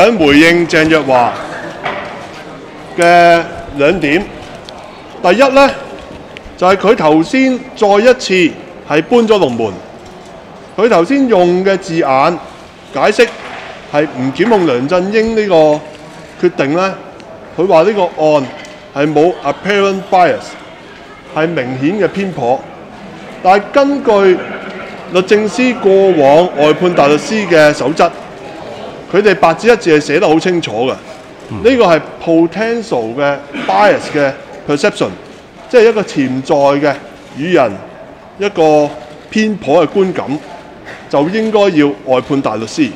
想回應鄭若驊嘅兩點，第一呢，就係佢頭先再一次係搬咗龍門，佢頭先用嘅字眼解釋係唔檢控梁振英呢個決定呢，佢話呢個案係冇 apparent bias，係明顯嘅偏頗，但係根據律政司過往外判大律師嘅守則。佢哋白紙一字係寫得好清楚嘅，呢、個係 potential 嘅 bias 嘅 perception，即係一個潛在嘅與人一個偏頗嘅觀感，就應該要外判大律師。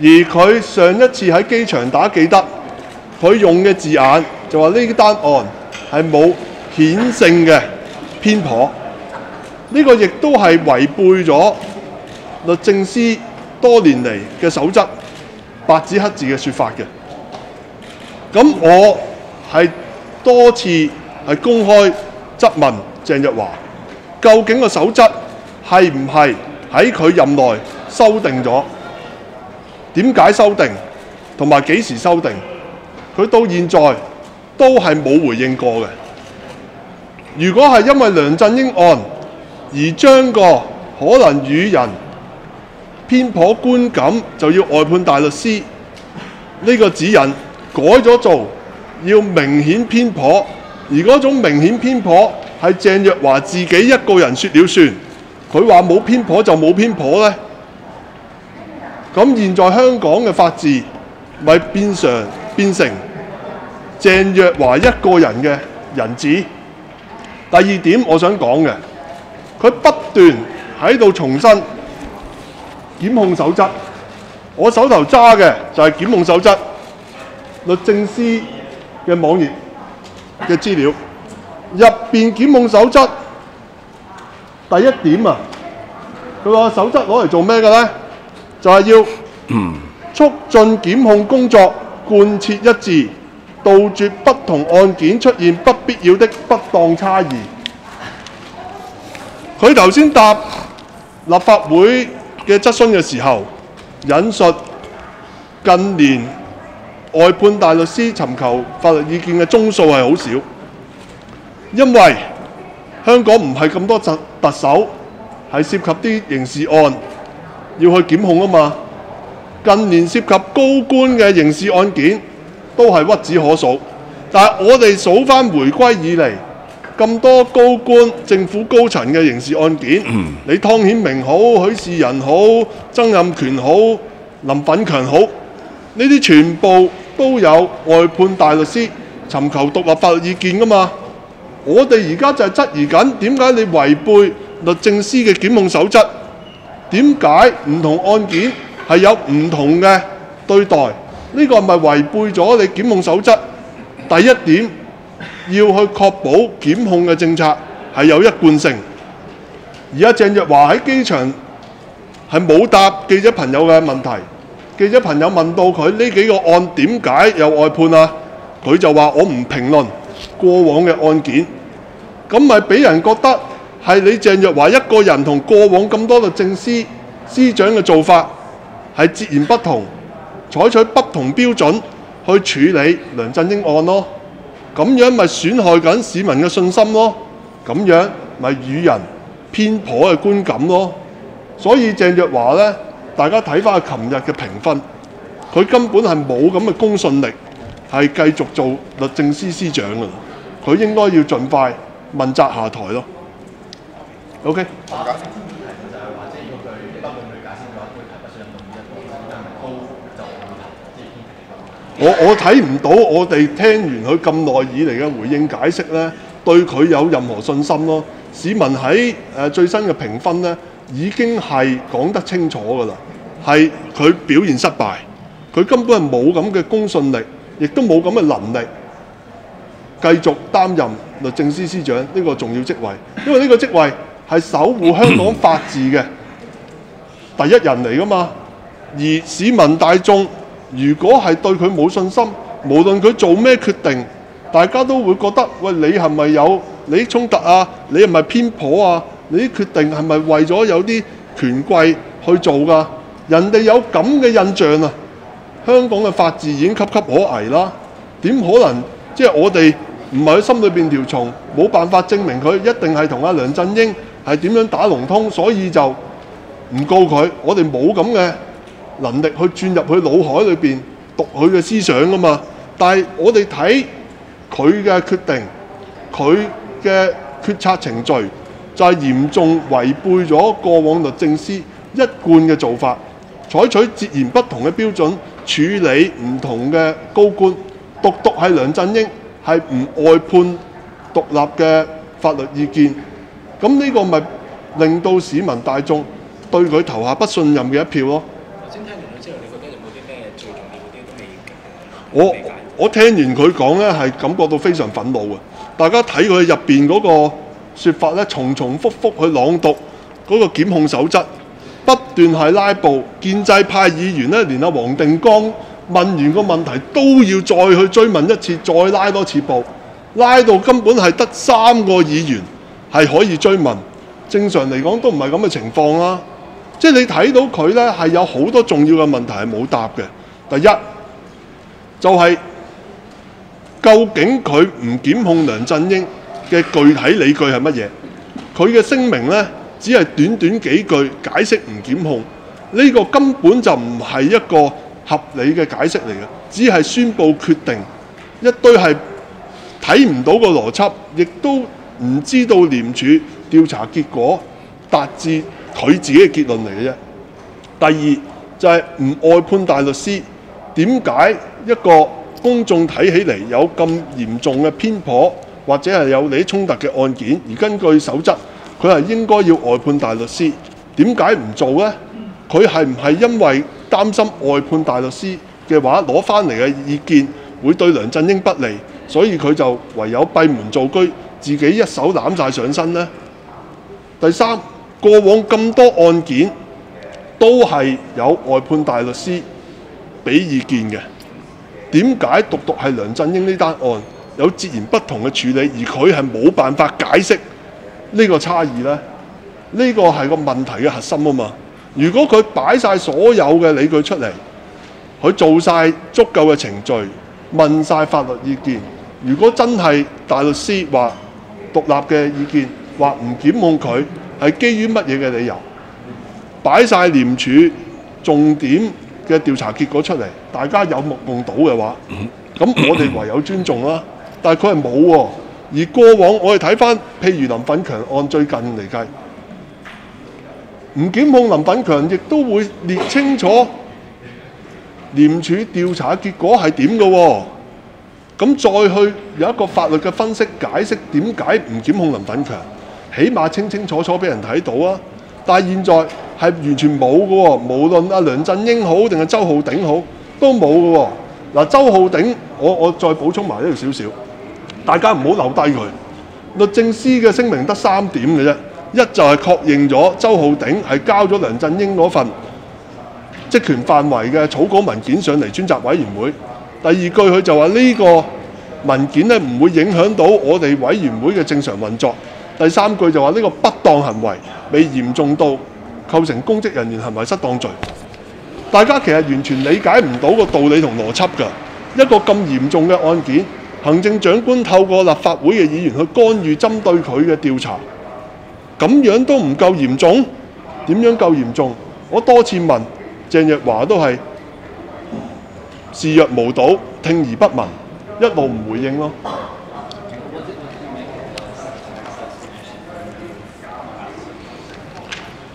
而佢上一次喺機場打記得，佢用嘅字眼就話呢單案係冇顯性嘅偏頗，呢、個亦都係違背咗律政司多年嚟嘅守則，白紙黑字嘅説法嘅。咁我係多次係公開質問鄭若驊，究竟個守則係唔係喺佢任內修訂咗？點解修訂？同埋幾時修訂？佢到現在都係冇回應過嘅。如果係因為梁振英案而將個可能與人偏頗觀感就要外判大律師呢、個指引改咗做，要明顯偏頗，而嗰種明顯偏頗係鄭若華自己一個人説了算，佢話冇偏頗就冇偏頗呢。咁現在香港嘅法治咪變成變成鄭若華一個人嘅人質。第二點我想講嘅，佢不斷喺度重申。檢控守則，我手頭揸嘅就係檢控守則，律政司嘅網頁嘅資料，入邊檢控守則第一點啊，佢話守則攞嚟做咩嘅呢？就係、要促進檢控工作貫徹一致，杜絕不同案件出現不必要的不當差異。佢頭先答立法會嘅質詢嘅時候，引述近年外判大律師尋求法律意見嘅宗數係好少，因為香港唔係咁多特特首係涉及啲刑事案要去檢控啊嘛。近年涉及高官嘅刑事案件都係屈指可數，但係我哋數翻回歸以嚟。咁多高官、政府高層嘅刑事案件，你湯顯明好、許仕仁好、曾蔭權好、林奮強好，呢啲全部都有外判大律師尋求獨立法律意見噶嘛？我哋而家就係質疑緊，點解你違背律政司嘅檢控守則？點解唔同案件係有唔同嘅對待？呢、個係咪違背咗你檢控守則？第一點。要去確保檢控嘅政策係有一貫性。而家鄭若華喺機場係冇答記者朋友嘅問題，記者朋友問到佢呢幾個案點解有外判啊？佢就話我唔評論過往嘅案件，咁咪俾人覺得係你鄭若華一個人同過往咁多律政司司長嘅做法係截然不同，採取不同標準去處理梁振英案咯。咁樣咪損害緊市民嘅信心咯，咁樣咪與人偏頗嘅觀感咯。所以鄭若華呢，大家睇翻佢琴日嘅評分，佢根本係冇咁嘅公信力，係繼續做律政司司長㗎。佢應該要盡快問責下台咯。OK。我我睇唔到我哋聽完佢咁耐以嚟嘅回應解釋呢，對佢有任何信心咯。市民喺誒、最新嘅評分呢，已經係講得清楚㗎啦，係佢表現失敗，佢根本係冇咁嘅公信力，亦都冇咁嘅能力繼續擔任律政司司長呢個重要職位，因為呢個職位係守護香港法治嘅第一人嚟㗎嘛，而市民大眾。如果係對佢冇信心，無論佢做咩決定，大家都會覺得：喂，你係咪有利益衝突啊？你係咪偏頗啊？你啲決定係咪為咗有啲權貴去做㗎？人哋有咁嘅印象啊，香港嘅法治已經岌岌可危啦。點可能即係我哋唔係佢心裏邊條蟲，冇辦法證明佢一定係同阿梁振英係點樣打龍通，所以就唔告佢。我哋冇咁嘅能力去轉入佢腦海裏邊讀佢嘅思想噶嘛。但係我哋睇佢嘅決定，佢嘅決策程序就係嚴重違背咗過往律政司一貫嘅做法，採取截然不同嘅標準處理唔同嘅高官，獨獨係梁振英係唔外判獨立嘅法律意見，咁呢個咪令到市民大眾對佢投下不信任嘅一票咯。之後，你覺得有冇啲咩最重要嗰啲都未我？我聽完佢講咧，係感覺到非常憤怒嘅。大家睇佢入邊嗰個説法咧，重重複複去朗讀嗰個檢控守則，不斷係拉布。建制派議員咧，連阿黃定光問完個問題都要再去追問一次，再拉多次布，拉到根本係得三個議員係可以追問。正常嚟講都唔係咁嘅情況啦。即係你睇到佢咧係有好多重要嘅問題係冇答嘅。第一就係、究竟佢唔檢控梁振英嘅具體理據係乜嘢？佢嘅聲明呢，只係短短幾句解釋唔檢控，呢、個根本就唔係一個合理嘅解釋嚟嘅，只係宣佈決定，一堆係睇唔到個邏輯，亦都唔知道廉署調查結果，達至佢自己嘅結論嚟嘅啫。第二就係、唔外判大律師，點解一個公眾睇起嚟有咁嚴重嘅偏頗，或者係有利益衝突嘅案件，而根據守則，佢係應該要外判大律師，點解唔做呢？佢係唔係因為擔心外判大律師嘅話攞翻嚟嘅意見會對梁振英不利，所以佢就唯有閉門造車，自己一手攬晒上身呢？第三，過往咁多案件都係有外判大律師俾意見嘅，點解獨獨係梁振英呢單案有截然不同嘅處理，而佢係冇辦法解釋呢個差異呢？呢個係個問題嘅核心啊嘛！如果佢擺晒所有嘅理據出嚟，佢做晒足夠嘅程序，問晒法律意見，如果真係大律師話獨立嘅意見，話唔檢控佢係基於乜嘢嘅理由？擺晒廉署重點嘅調查結果出嚟，大家有目共睹嘅話，咁我哋唯有尊重啦。但係佢係冇喎，而過往我哋睇翻，譬如林奮強案最近嚟計，唔檢控林奮強，亦都會列清楚廉署調查結果係點嘅喎。咁再去有一個法律嘅分析解釋點解唔檢控林奮強，起碼清清楚楚俾人睇到啊！但係現在係完全冇嘅喎，無論阿梁振英好定係周浩鼎好，都冇嘅喎。嗱，周浩鼎，我我再補充埋呢度少少，大家唔好留低佢。律政司嘅聲明得三點嘅啫，一就係確認咗周浩鼎係交咗梁振英嗰份職權範圍嘅草稿文件上嚟專責委員會。第二句佢就話呢個文件咧唔會影響到我哋委員會嘅正常運作。第三句就話呢個不當行為未嚴重到構成公職人員行為失當罪。大家其實完全理解唔到個道理同邏輯㗎。一個咁嚴重嘅案件，行政長官透過立法會嘅議員去干預針對佢嘅調查，咁樣都唔夠嚴重？點樣夠嚴重？我多次問鄭若華都係視若無睹，聽而不聞，一路唔回應咯。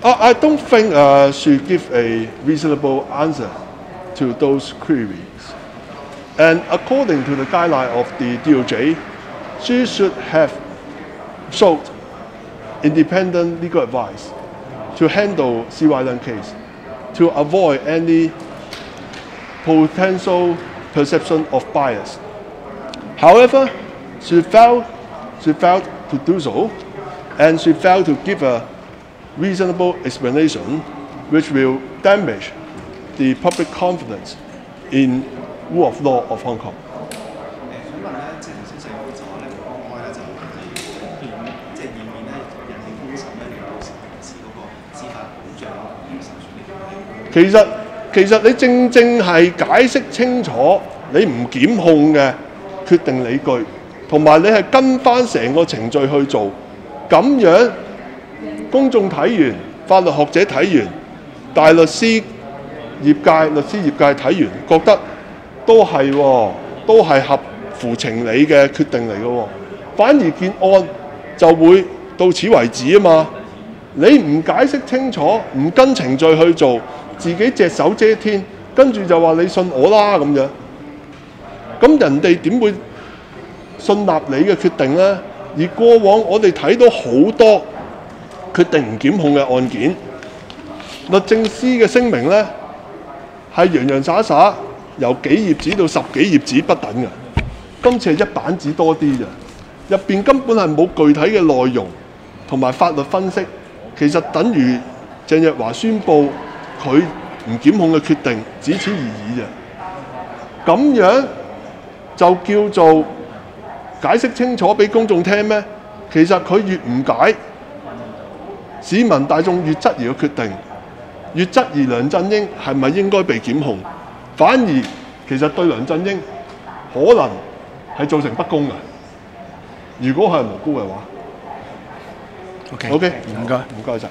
I I don't think uh, she give a reasonable answer to those queries. And according to the guideline of the DOJ, she should have sought independent legal advice to handle C. Wyland case to avoid any potential perception of bias. However, she failed, she failed to do so, and she failed to give a reasonable explanation which will damage the public confidence in rule of law of Hong Kong. 其實其實你正正係解釋清楚你唔檢控嘅決定理據，同埋你係跟翻成個程序去做，咁樣公眾睇完，法律學者睇完，大律師業界、律師業界睇完，覺得都係喎，都係合乎情理嘅決定嚟嘅喎，反而件案就會到此為止啊嘛。你唔解釋清楚，唔跟程序去做，自己隻手遮天，跟住就話你信我啦咁樣，咁人哋點會信納你嘅決定呢？而過往我哋睇到好多決定唔檢控嘅案件，律政司嘅聲明呢係洋洋灑灑，由幾頁紙到十幾頁紙不等嘅。今次係一版紙多啲咋，入邊根本係冇具體嘅內容同埋法律分析。其實等於鄭若華宣布佢唔檢控嘅決定，只此而已嘅。咁樣就叫做解釋清楚俾公眾聽咩？其實佢越唔解，市民大眾越質疑個決定，越質疑梁振英係咪應該被檢控，反而其實對梁振英可能係造成不公嘅。如果佢係無辜嘅話。OK，OK，唔該。唔該晒。